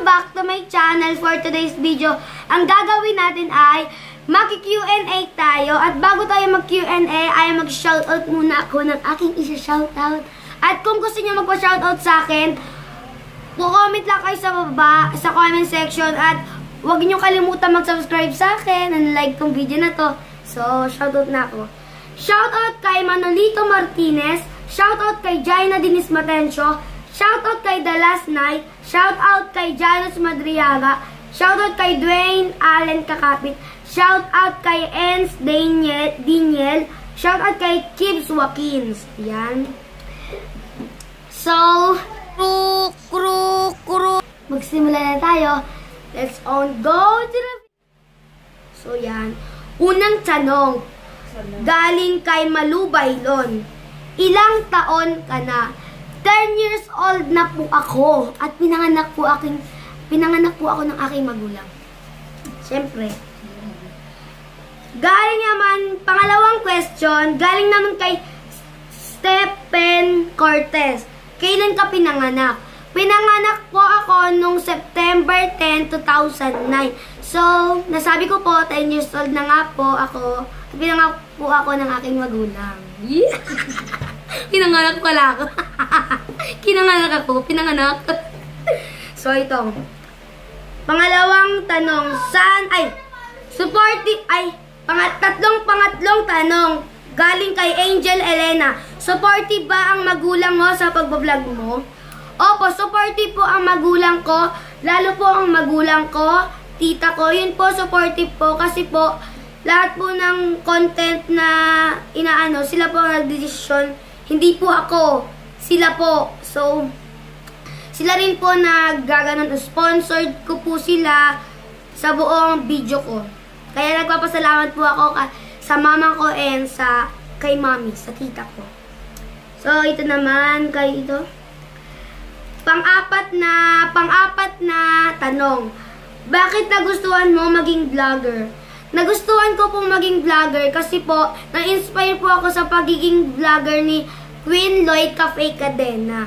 Welcome back to my channel for today's video. Ang gagawin natin ay maki-Q&A tayo. At bago tayo mag-Q&A ay mag-shoutout muna ako ng aking isa-shoutout. At kung gusto niyo magpa-shoutout sa akin, comment lang kayo sa baba, sa comment section. At huwag niyo kalimutan mag-subscribe sa akin and like tong video na to. So, shoutout na ako. Shoutout kay Manolito Martinez. Shoutout kay Jaina Dinis Matencio. Shoutout kay The Last Night. Shoutout kay Janus Madriaga. Shoutout kay Dwayne Allen Kakapit. Shoutout kay Ens Daniel. Daniel. Shoutout kay Kibbs Wakins. Yan. So, kru, kru, kru. Magsimula na tayo. Let's on go to the... So, yan. Unang tanong. Galing kay Malubaylon. Ilang taon ka na? 10 years old na po ako at pinanganak po aking pinanganak po ako ng aking magulang. Siyempre. Galing naman, pangalawang question, galing naman kay Stephen Cortez. Kailan ka pinanganak? Pinanganak po ako nung September 10, 2009. So, nasabi ko po, 10 years old na nga po ako. Pinanganak po ako ng aking magulang. Yeah! pinanganak pala ako. Kinanganak ako. Pinanganak. so, ito. Pangalawang tanong. Saan, ay, supportive, ay, pangat, tatlong pangatlong tanong. Galing kay Angel Elena. Supportive ba ang magulang mo sa pagbablog mo? Opo, supportive po ang magulang ko. Lalo po ang magulang ko, tita ko. Yun po, supportive po. Kasi po, lahat po ng content na inaano, sila po ang nagdesisyon. Hindi po ako. Sila po. So, sila rin po naggaganon. Sponsored ko po sila sa buong video ko. Kaya nagpapasalamat po ako sa mama ko and sa kay mami, sa tita ko. So, ito naman, kay ito. Pang-apat na, pang-apat na tanong. Bakit nagustuhan mo maging vlogger? Nagustuhan ko pong maging vlogger kasi po, na-inspire po ako sa pagiging vlogger ni Queen Lloyd Cafe Cadena.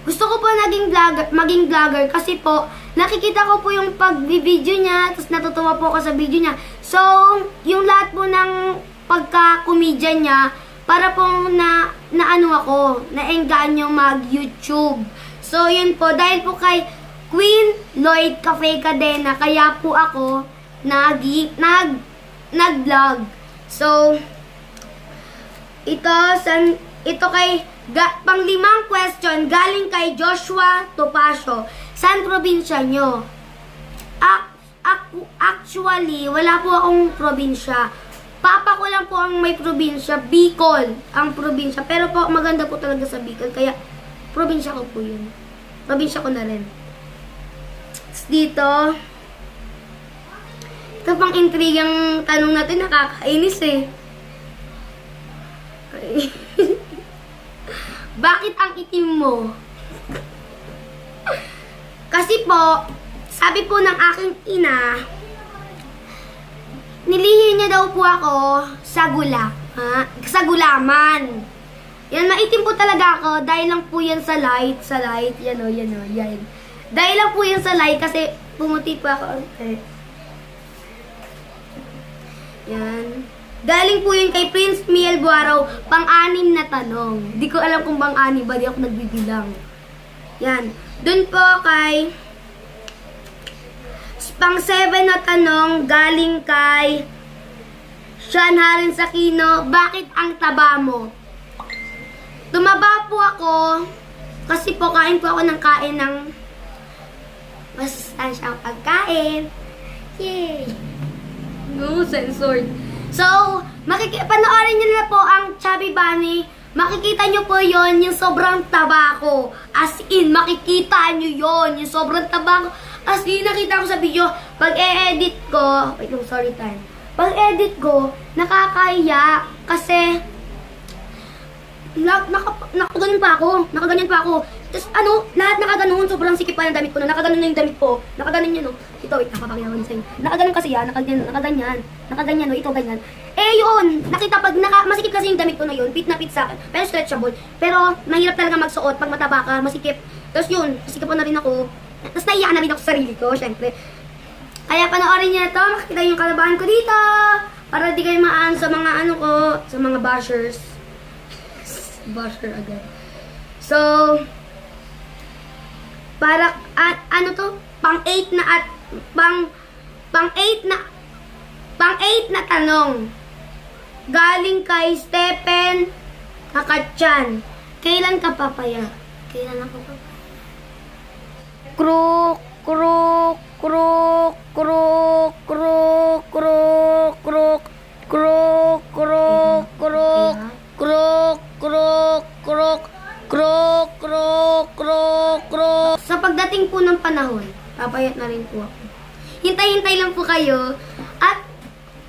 Gusto ko po naging vlogger, maging vlogger kasi po, nakikita ko po yung pag-video niya, tapos natutuwa po ako sa video niya. So, yung lahat po ng pagka-comedian niya, para pong na, na ano ako, na-engganyo mag-YouTube. So, yun po, dahil po kay Queen Lloyd Cafe Cadena, kaya po ako nag, nag, nag-vlog. So, ito, san, ito kay, ga, panglimang question, galing kay Joshua Topacio. San probinsya nyo? Ak, ak, actually, wala po akong probinsya. Papa ko lang po ang may probinsya, Bicol ang probinsya. Pero po, maganda po talaga sa Bicol. Kaya, probinsya ko po yun. Probinsya ko na rin. Tapos dito, ito pang intrigang tanong natin, nakakainis eh. Bakit ang itim mo? Kasi po, sabi po ng aking ina, nilihin niya daw po ako sa gula. Ha? Sa gulaman. Yan, maitim po talaga ako dahil lang po yan sa light. Sa light, yan o, yan o, yan. Dahil lang po yan sa light kasi pumuti po ako. Okay. Yan. Galing po yun kay Prince Miel Buaraw, pang-anim na tanong. Di ko alam kung pang-anim ba, di ako nagbibilang. Yan. Doon po kay pang-seven na tanong, galing kay Sean Harin Sakino, bakit ang taba mo? Tumaba po ako kasi po kain po ako ng kain ng masustansyang pagkain. Yay! No, censored. So, makiki panoorin niyo na po ang Chubby Bunny. Makikita niyo po yon yung sobrang taba ko. As in, makikita niyo yon yung sobrang taba ko. As in, nakita ko sa video, pag e-edit ko, wait lang, sorry time. Pag edit ko, nakakaya kasi na, naka, nakaganon pa ako. Nakaganyan pa ako. Tapos ano, lahat nakaganon. Sobrang sikip pa ng damit ko na. Nakaganon na yung damit ko. Nakaganon yan, no. Ito, wait, nakapakita ko sa'yo. Nakaganon kasi yan. Nakaganyan, nakaganyan. Nakaganyan, no. Ito, ganyan. Eh, yun. Nakita pag, naka, masikip kasi yung damit ko na yun. Fit na fit sa akin. Pero stretchable. Pero, mahirap talaga magsuot. Pag mataba ka, masikip. Tapos yun, masikip na rin ako. Tapos naiyak na rin ako sa sarili ko, syempre. Kaya panoorin niyo na to, makikita yung kalabahan ko dito. Para di kayo maan sa mga ano ko, sa mga bashers. Basher agad. So, para, at, ano to, pang 8 na at, pang, pang 8 na, pang 8 na tanong. Galing kay Stephen Kakatyan. Kailan ka papaya? Kailan ako papaya? Kruk, kruk, kruk, kruk, kruk, pagdating po ng panahon, papayat na rin po ako. Hintay-hintay lang po kayo. At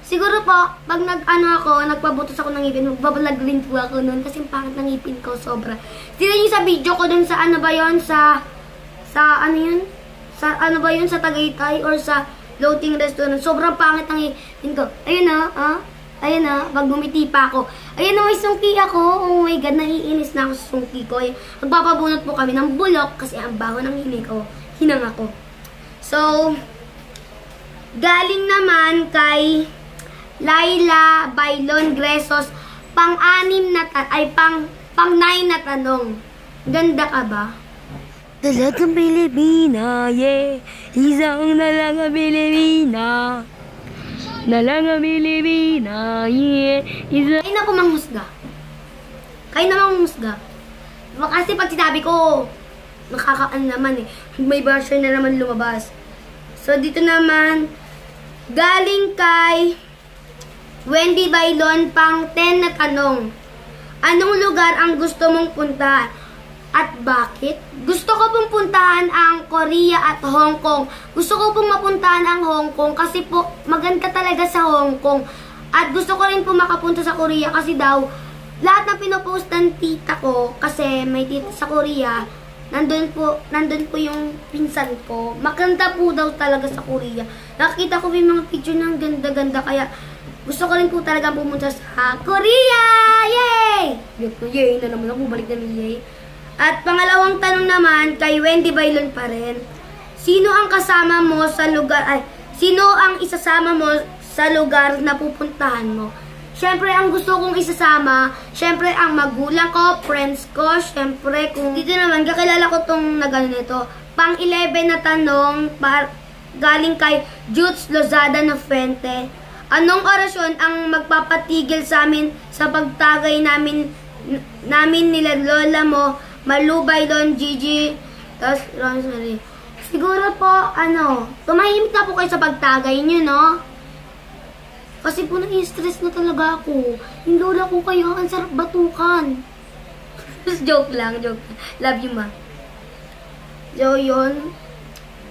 siguro po, pag nag-ano ako, nagpabutos ako ng ngipin, magbabalag rin po ako noon kasi ang pangit ng ngipin ko sobra. Sila yung sa video ko dun sa ano ba yon sa sa ano yun? Sa ano ba yun? Sa Tagaytay or sa floating restaurant. Sobrang pangit ng ngipin ko. Ayun na, ah. Ayun na, pag bumiti pa ako. Ayun na, may sungki ako. Oh my God, naiinis na ako sa sungki ko. Ayun, Magpapabunot po kami ng bulok kasi ang baho ng hinig ko. Hinang ako. So, galing naman kay Laila Bailon Gresos, pang-anim na ay pang pang-nine na tanong. Ganda ka ba? Dalagang Pilipina, yeah. Isang dalagang Pilipina. Dalagang Pilipina, yeah. Isa... Kayo na po manghusga. Kayo na manghusga. Diba Kasi pag sinabi ko, nakakaan naman eh. May version na naman lumabas. So, dito naman, galing kay Wendy Bailon, pang 10 na tanong. Anong lugar ang gusto mong puntahan? At bakit? Gusto ko pong puntahan ang Korea at Hong Kong. Gusto ko pong mapuntahan ang Hong Kong kasi po maganda talaga sa Hong Kong. At gusto ko rin po makapunta sa Korea kasi daw lahat ng pinopost ng tita ko kasi may tita sa Korea nandun po, nandun po yung pinsan ko. Maganda po daw talaga sa Korea. Nakita ko yung mga picture ng ganda-ganda kaya gusto ko rin po talaga pumunta sa Korea! Yay! Yay na naman ako, balik na yay. At pangalawang tanong naman, kay Wendy Bailon pa rin. Sino ang kasama mo sa lugar, ay, sino ang isasama mo sa lugar na pupuntahan mo? Siyempre, ang gusto kong isasama, siyempre, ang magulang ko, friends ko, siyempre, kung dito naman, kakilala ko tong nagano nito. Pang 11 na tanong, par, galing kay Jutes Lozada na Fuente. Anong orasyon ang magpapatigil sa amin sa pagtagay namin namin nila lola mo Malubay Don Gigi, tapos Rosemary. Siguro po, ano, tumahimik na po kayo sa pagtagay niyo, no? Kasi po nai-stress na talaga ako. Yung lola ko kayo, ang sarap batukan. joke lang, joke. Love you, ma. So, yun.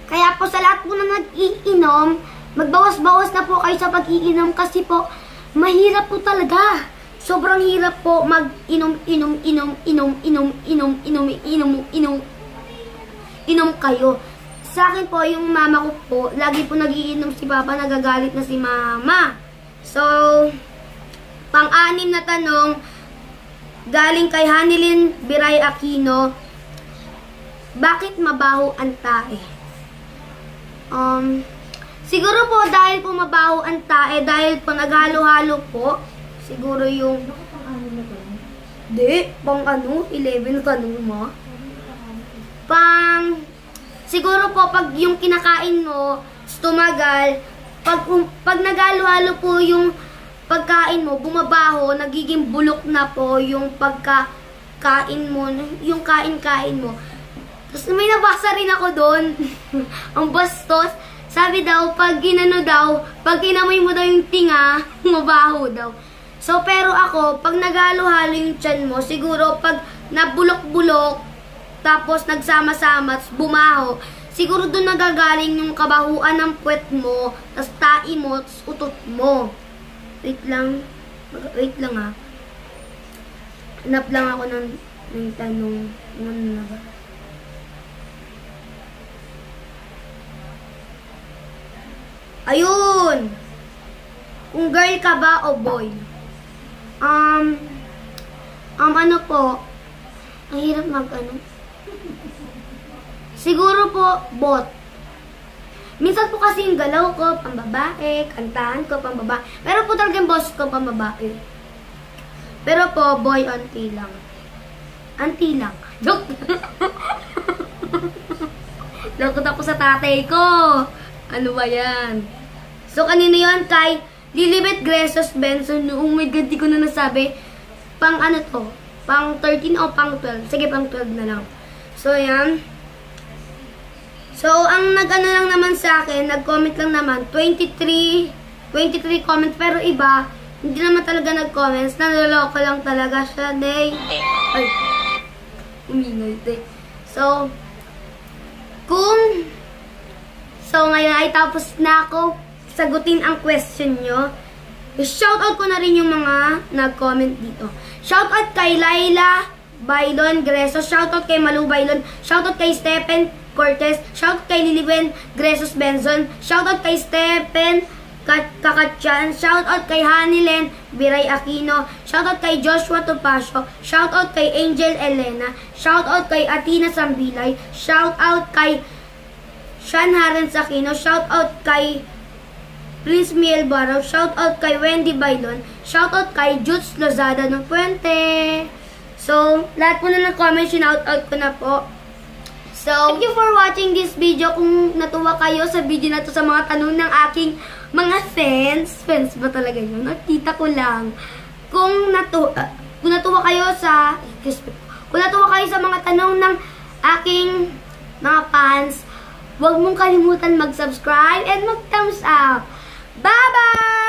Kaya po sa lahat po na nag-iinom, magbawas-bawas na po kayo sa pag-iinom kasi po, mahirap po talaga. Sobrang hirap po mag-inom, inom, inom, inom, inom, inom, inom, inom, inom, inom kayo. Sa akin po, yung mama ko po, lagi po nagiinom si papa, nagagalit na si mama. So, pang-anim na tanong, galing kay Hanilin Biray Aquino, bakit mabaho ang tae? Um, siguro po dahil po mabaho ang tae, dahil po naghalo-halo po, Siguro yung... Di, pang ano, 11 tanong mo. Pang... Siguro po, pag yung kinakain mo, tumagal, pag, um, pag nagalo-halo po yung pagkain mo, bumabaho, nagiging bulok na po yung pagkakain mo, yung kain-kain mo. Tapos may nabasa rin ako doon, ang bastos. Sabi daw, pag ginano daw, pag inamoy mo daw yung tinga, mabaho daw. So, pero ako, pag nagalo-halo yung tiyan mo, siguro pag nabulok-bulok, tapos nagsama-sama, bumaho, siguro doon nagagaling yung kabahuan ng puwet mo, tapos tai mo, tapos utot mo. Wait lang. Wait lang ha. Hanap lang ako ng, ng tanong. Ano na ba? Ayun! Kung girl ka ba o boy? Um, um, ano po, ang hirap mag, ano, Siguro po, bot. Minsan po kasi yung galaw ko, pambabae, kantahan ko, pambabae. Pero po talaga yung boss ko, pambabae. Pero po, boy, auntie lang. Auntie lang. Joke! Lakot ako sa tatay ko. Ano ba yan? So, kanino yon Kay Lilibet Gresos Benson. My God, di ko na nasabi. Pang ano to? Pang 13 o pang 12? Sige, pang 12 na lang. So, yan. So, ang nag-ano lang naman sa akin, nag-comment lang naman, 23, 23 comments, pero iba, hindi naman talaga nag-comments, naloloko lang talaga siya, day. Ay, umingay, day. So, kung, so ngayon ay tapos na ako sagutin ang question nyo, shoutout ko na rin yung mga nag-comment dito. Shoutout kay Laila Bailon Greso, shoutout kay Malu Bailon, shoutout kay Stephen Cortez, shoutout kay Liliben Gresos Benzon, shoutout kay Stephen Kakatyan, shoutout kay Hanilen Biray Aquino, shoutout kay Joshua Topacio, shoutout kay Angel Elena, shoutout kay Atina Sambilay, shoutout kay Sean Harens Aquino, shoutout kay Prince Miel Barrow, shoutout kay Wendy Bailon, shoutout kay Juts Lozada ng Puente. So, lahat po na ng-comment, shoutout ko na po. So, thank you for watching this video. Kung natuwa kayo sa video na to sa mga tanong ng aking mga fans, fans ba talaga yun? Nakita ko lang. Kung natuwa, kung natuwa kayo sa, kung natuwa kayo sa mga tanong ng aking mga fans, huwag mong kalimutan mag-subscribe and mag-thumbs up. 拜拜。